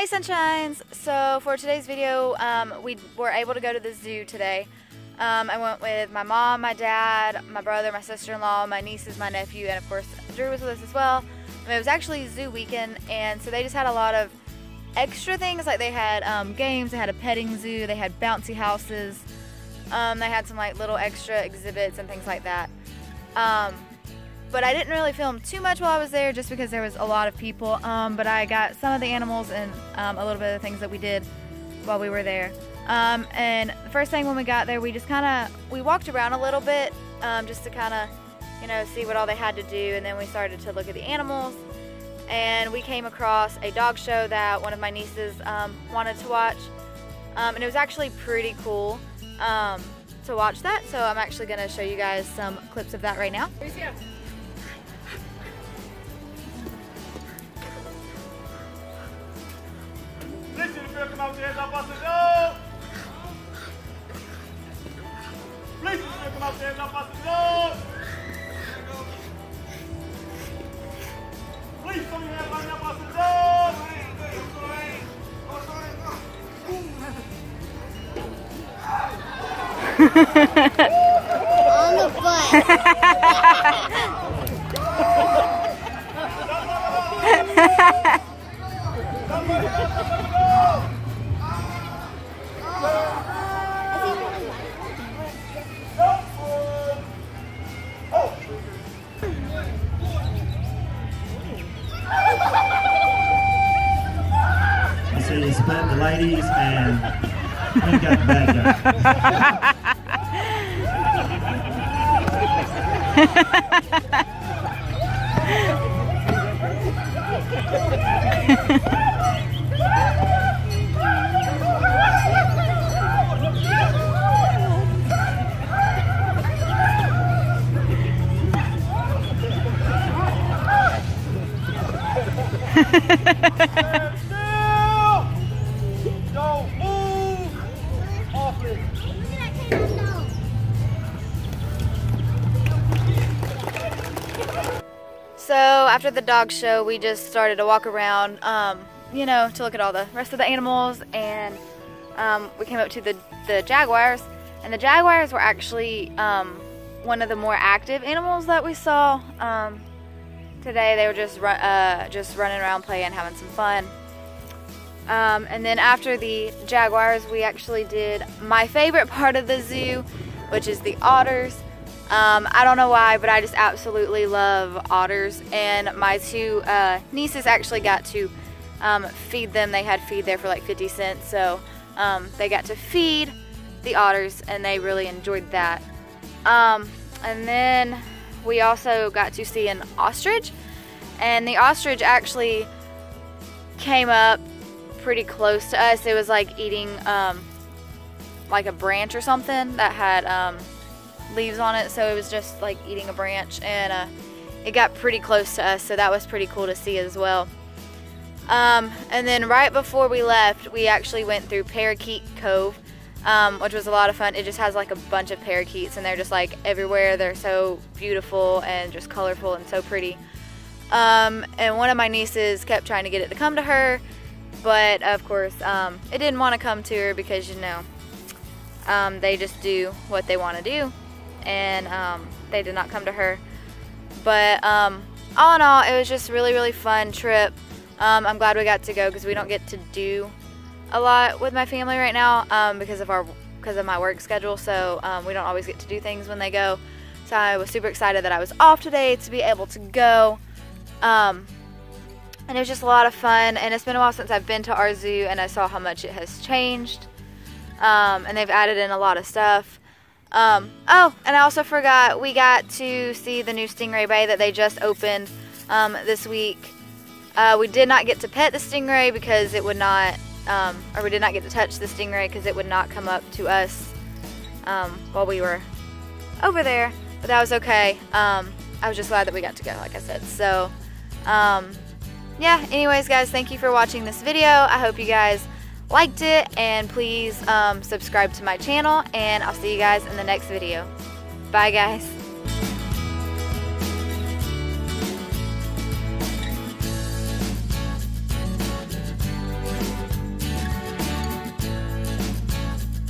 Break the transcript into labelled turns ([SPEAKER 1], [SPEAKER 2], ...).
[SPEAKER 1] Hey Sunshines! So for today's video, um, we were able to go to the zoo today. Um, I went with my mom, my dad, my brother, my sister-in-law, my nieces, my nephew, and of course Drew was with us as well. it was actually zoo weekend, and so they just had a lot of extra things, like they had um, games, they had a petting zoo, they had bouncy houses, um, they had some like little extra exhibits and things like that. But I didn't really film too much while I was there just because there was a lot of people. Um, but I got some of the animals and um, a little bit of the things that we did while we were there. Um, and the first thing when we got there, we just kind of, we walked around a little bit um, just to kind of, you know, see what all they had to do. And then we started to look at the animals. And we came across a dog show that one of my nieces um, wanted to watch. Um, and it was actually pretty cool to watch that. So I'm actually going to show you guys some clips of that right now. There, up, bust it up. Please, come up, it up. Please. On the butt.
[SPEAKER 2] is about the ladies and we got the bad guy.
[SPEAKER 1] So after the dog show, we just started to walk around, um, you know, to look at all the rest of the animals, and um, we came up to the, the jaguars, and the jaguars were actually um, one of the more active animals that we saw um, today. They were just run, uh, just running around playing, having some fun. Um, and then after the jaguars, we actually did my favorite part of the zoo, which is the otters. Um, I don't know why, but I just absolutely love otters. And my two uh, nieces actually got to um, feed them. They had feed there for like 50 cents. So um, they got to feed the otters and they really enjoyed that. Um, and then we also got to see an ostrich. And the ostrich actually came up pretty close to us. It was like eating um, like a branch or something that had um, leaves on it, so it was just like eating a branch, and uh, it got pretty close to us, so that was pretty cool to see as well. Um, and then right before we left, we actually went through Parakeet Cove, um, which was a lot of fun. It just has like a bunch of parakeets, and they're just like everywhere. They're so beautiful and just colorful and so pretty. Um, and one of my nieces kept trying to get it to come to her, but of course, um, it didn't want to come to her because you know, um, they just do what they want to do and um, they did not come to her. But um, all in all, it was just really, really fun trip. Um, I'm glad we got to go because we don't get to do a lot with my family right now um, because of our because of my work schedule. So um, we don't always get to do things when they go. So I was super excited that I was off today to be able to go. Um, and it was just a lot of fun. And it's been a while since I've been to our zoo and I saw how much it has changed. and they've added in a lot of stuff. Um, oh, and I also forgot, we got to see the new Stingray Bay that they just opened um, this week. Uh, we did not get to pet the stingray because it would not, um, or we did not get to touch the stingray because it would not come up to us um, while we were over there. But that was okay. Um, I was just glad that we got to go, like I said. So, um, yeah, anyways, guys, thank you for watching this video. I hope you guys liked it and please um, subscribe to my channel and I'll see you guys in the next video. Bye guys.